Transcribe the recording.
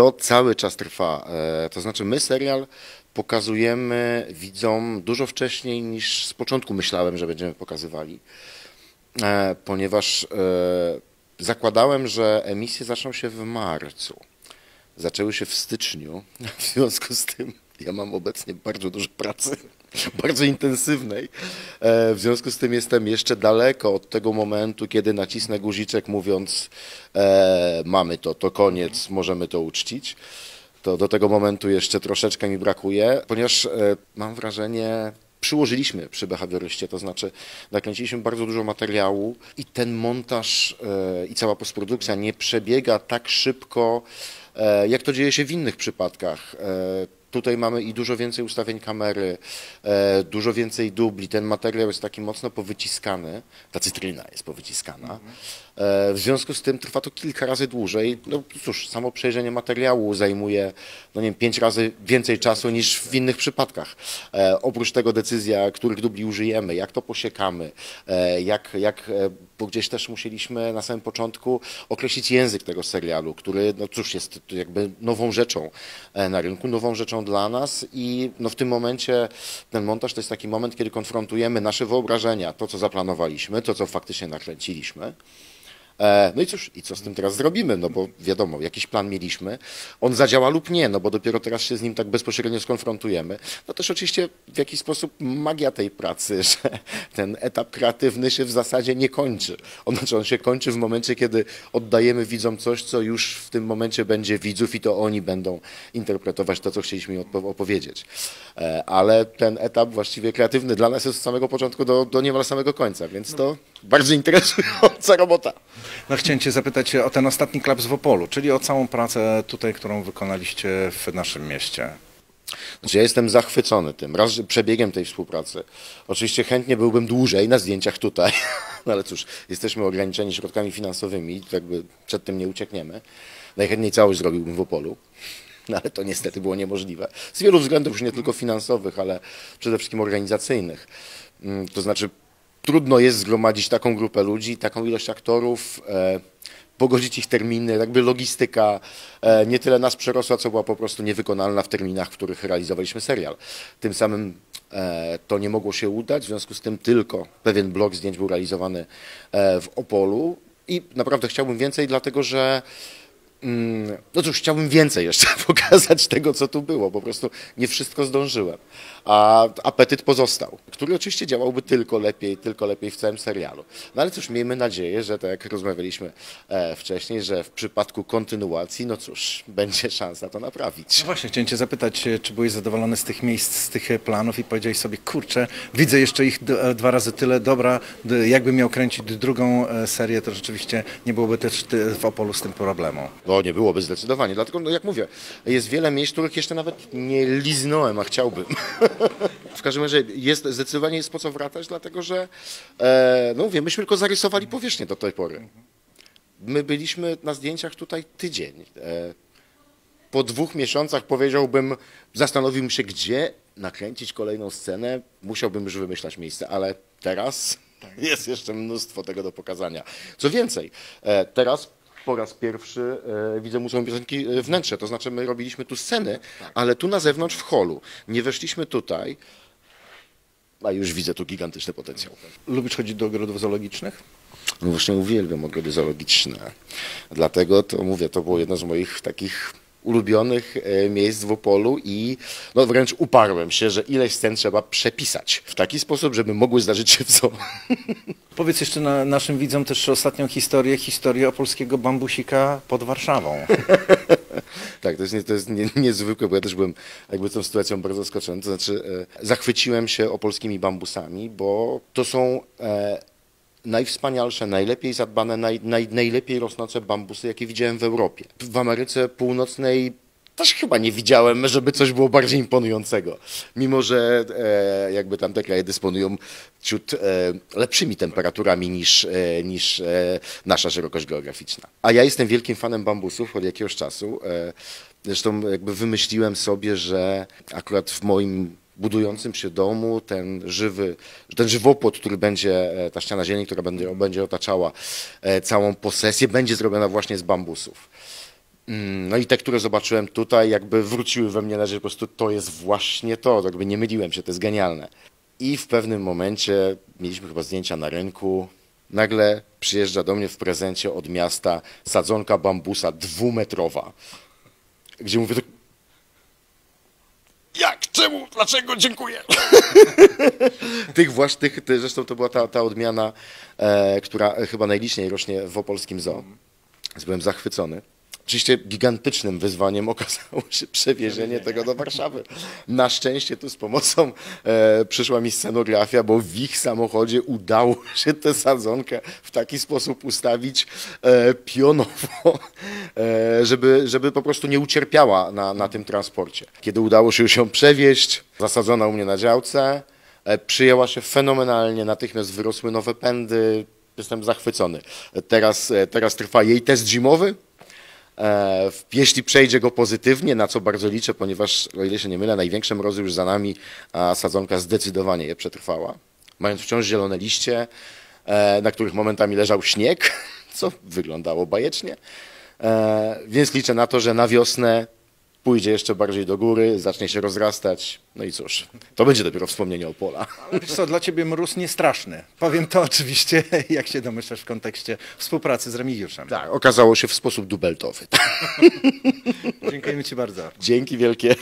to cały czas trwa. E, To znaczy my serial pokazujemy widzom dużo wcześniej niż z początku myślałem, że będziemy pokazywali, E, ponieważ e, zakładałem, że emisje zaczną się w marcu. Zaczęły się w styczniu, w związku z tym ja mam obecnie bardzo dużo pracy, bardzo intensywnej. E, W związku z tym jestem jeszcze daleko od tego momentu, kiedy nacisnę guziczek mówiąc e, mamy to, to koniec, możemy to uczcić. To do tego momentu jeszcze troszeczkę mi brakuje, ponieważ e, mam wrażenie, przyłożyliśmy przy behawioryście, to znaczy nakręciliśmy bardzo dużo materiału i ten montaż e, i cała postprodukcja nie przebiega tak szybko, jak to dzieje się w innych przypadkach. Tutaj mamy i dużo więcej ustawień kamery, e, dużo więcej dubli. Ten materiał jest taki mocno powyciskany, ta cytryna jest powyciskana. E, w związku z tym trwa to kilka razy dłużej. No cóż, samo przejrzenie materiału zajmuje, no nie wiem, pięć razy więcej czasu niż w innych przypadkach. E, oprócz tego decyzja, których dubli użyjemy, jak to posiekamy, e, jak, jak e, bo gdzieś też musieliśmy na samym początku określić język tego serialu, który, no cóż, jest jakby nową rzeczą e, na rynku, nową rzeczą dla nas i no w tym momencie ten montaż to jest taki moment, kiedy konfrontujemy nasze wyobrażenia, to co zaplanowaliśmy, to co faktycznie nakręciliśmy. E, No i cóż, i co z tym teraz zrobimy? No bo wiadomo, jakiś plan mieliśmy. On zadziała lub nie, no bo dopiero teraz się z nim tak bezpośrednio skonfrontujemy. No też oczywiście w jakiś sposób magia tej pracy, że ten etap kreatywny się w zasadzie nie kończy. On, znaczy on się kończy w momencie, kiedy oddajemy widzom coś, co już w tym momencie będzie widzów i to oni będą interpretować to, co chcieliśmy im opowiedzieć. E, Ale ten etap właściwie kreatywny dla nas jest od samego początku do, do niemal samego końca, więc to bardzo interesująca robota. No chciałem Cię zapytać o ten ostatni klaps w Opolu, czyli o całą pracę tutaj, którą wykonaliście w naszym mieście. Znaczy ja jestem zachwycony tym, raz przebiegiem tej współpracy. Oczywiście chętnie byłbym dłużej na zdjęciach tutaj, no ale cóż, jesteśmy ograniczeni środkami finansowymi, jakby przed tym nie uciekniemy. Najchętniej całość zrobiłbym w Opolu. No ale to niestety było niemożliwe. Z wielu względów, już nie tylko finansowych, ale przede wszystkim organizacyjnych. Mm, To znaczy, trudno jest zgromadzić taką grupę ludzi, taką ilość aktorów, e, pogodzić ich terminy, jakby logistyka e, nie tyle nas przerosła, co była po prostu niewykonalna w terminach, w których realizowaliśmy serial. Tym samym e, to nie mogło się udać, w związku z tym tylko pewien blok zdjęć był realizowany w Opolu i naprawdę chciałbym więcej, dlatego że No cóż, chciałbym więcej jeszcze pokazać tego, co tu było. Po prostu nie wszystko zdążyłem. A apetyt pozostał, który oczywiście działałby tylko lepiej, tylko lepiej w całym serialu. No ale cóż, miejmy nadzieję, że tak jak rozmawialiśmy e, wcześniej, że w przypadku kontynuacji, no cóż, będzie szansa to naprawić. No właśnie, chciałem Cię zapytać, e, czy byłeś zadowolony z tych miejsc, z tych e, planów i powiedziałeś sobie, kurczę, widzę jeszcze ich dwa razy tyle, dobra, jakbym miał kręcić drugą serię, to rzeczywiście nie byłoby też w Opolu z tym problemu. No nie byłoby zdecydowanie. Dlatego, no jak mówię, jest wiele miejsc, których jeszcze nawet nie liznąłem, a chciałbym. w każdym razie jest, zdecydowanie jest po co wracać, dlatego że, e, no mówię, myśmy tylko zarysowali powierzchnię do tej pory. My byliśmy na zdjęciach tutaj tydzień. E, po dwóch miesiącach powiedziałbym, zastanowiłbym się, gdzie nakręcić kolejną scenę. Musiałbym już wymyślać miejsce, ale teraz jest jeszcze mnóstwo tego do pokazania. Co więcej, e, teraz po raz pierwszy e, widzę Muzeum Piosenki e, wnętrze, to znaczy my robiliśmy tu sceny, ale tu na zewnątrz w holu. Nie weszliśmy tutaj, a już widzę tu gigantyczny potencjał. Lubisz chodzić do ogrodów zoologicznych? No właśnie uwielbiam ogrody zoologiczne. Dlatego to mówię, to było jedno z moich takich ulubionych e, miejsc w Opolu i no wręcz uparłem się, że ileś scen trzeba przepisać w taki sposób, żeby mogły zdarzyć się w zoo. Powiedz jeszcze na, naszym widzom też ostatnią historię, historię opolskiego bambusika pod Warszawą. Tak, to jest, nie, to jest nie, niezwykłe, bo ja też byłem jakby tą sytuacją bardzo zaskoczony. To znaczy, e, zachwyciłem się opolskimi bambusami, bo to są e, najwspanialsze, najlepiej zadbane, naj, naj, najlepiej rosnące bambusy, jakie widziałem w Europie. W Ameryce Północnej też chyba nie widziałem, żeby coś było bardziej imponującego. Mimo, że e, jakby tamte kraje dysponują ciut e, lepszymi temperaturami niż, e, niż e, nasza szerokość geograficzna. A ja jestem wielkim fanem bambusów od jakiegoś czasu. E, zresztą jakby wymyśliłem sobie, że akurat w moim budującym się domu ten żywy, ten żywopłot, który będzie, e, ta ściana zieleni, która będzie, będzie otaczała e, całą posesję, będzie zrobiona właśnie z bambusów Mm, No i te, które zobaczyłem tutaj, jakby wróciły we mnie na po prostu to jest właśnie to, jakby nie myliłem się, to jest genialne. I w pewnym momencie, mieliśmy chyba zdjęcia na rynku, nagle przyjeżdża do mnie w prezencie od miasta sadzonka bambusa dwumetrowa, gdzie mówię, czemu, dlaczego, dziękuję. tych właśnie, ty, zresztą to była ta, ta odmiana, e, która chyba najliczniej rośnie w opolskim zoo. Więc byłem zachwycony. Oczywiście gigantycznym wyzwaniem okazało się przewiezienie tego do Warszawy. Na szczęście tu z pomocą e, przyszła mi scenografia, bo w ich samochodzie udało się tę sadzonkę w taki sposób ustawić e, pionowo, e, żeby, żeby po prostu nie ucierpiała na, na tym transporcie. Kiedy udało się ją przewieźć, zasadzona u mnie na działce, e, przyjęła się fenomenalnie, natychmiast wyrosły nowe pędy, jestem zachwycony. Teraz, e, teraz trwa jej test zimowy. E, Jeśli przejdzie go pozytywnie, na co bardzo liczę, ponieważ, o ile się nie mylę, największe mrozy już za nami, a sadzonka zdecydowanie je przetrwała. Mając wciąż zielone liście, e, na których momentami leżał śnieg, co wyglądało bajecznie. E, Więc liczę na to, że na wiosnę pójdzie jeszcze bardziej do góry, zacznie się rozrastać. No i cóż, to będzie dopiero wspomnienie o pola. Ale co, dla ciebie mróz nie straszny. Powiem to oczywiście, jak się domyślasz w kontekście współpracy z Remigiuszem. Tak, okazało się w sposób dubeltowy. Dziękujemy ci bardzo. Dzięki wielkie.